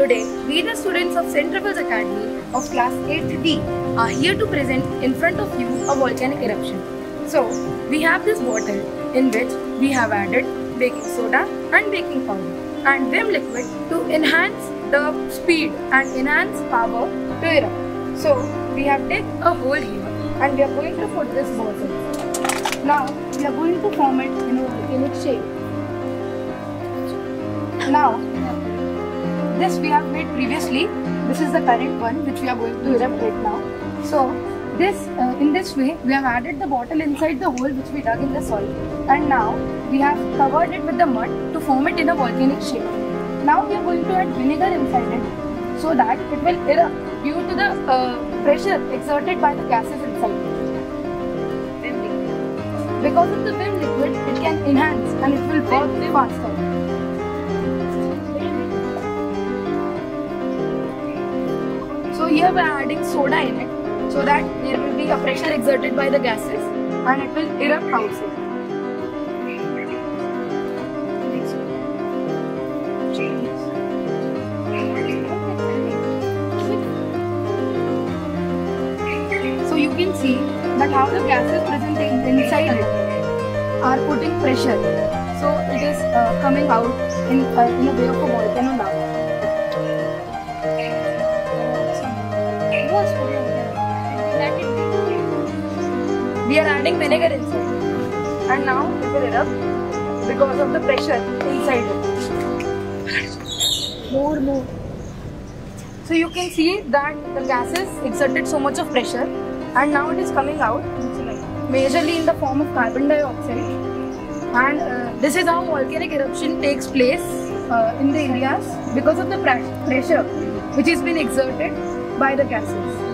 Today, we the students of St. Academy of class 8th D are here to present in front of you a volcanic eruption. So, we have this bottle in which we have added baking soda and baking powder and vim liquid to enhance the speed and enhance power to erupt. So, we have taken a hole here and we are going to put this bottle. Now, we are going to form it in a volcanic shape. Now, this we have made previously. This is the current one which we are going to erupt right now. So, this uh, in this way we have added the bottle inside the hole which we dug in the soil and now we have covered it with the mud to form it in a volcanic shape. Now we are going to add vinegar inside it so that it will erupt due to the uh, pressure exerted by the gases inside. Because of the vim liquid, it can enhance and it will burn faster. Here we are adding soda in it so that there will be a pressure exerted by the gases and it will erupt outside. So you can see that how the gases present inside it are putting pressure. So it is uh, coming out in, uh, in a way of a volcano lava. We are adding vinegar inside. And now it erupt because of the pressure inside it. More, more. So you can see that the gases exerted so much of pressure and now it is coming out majorly in the form of carbon dioxide. And uh, this is how volcanic eruption takes place uh, in the areas because of the pressure which has been exerted by the gases.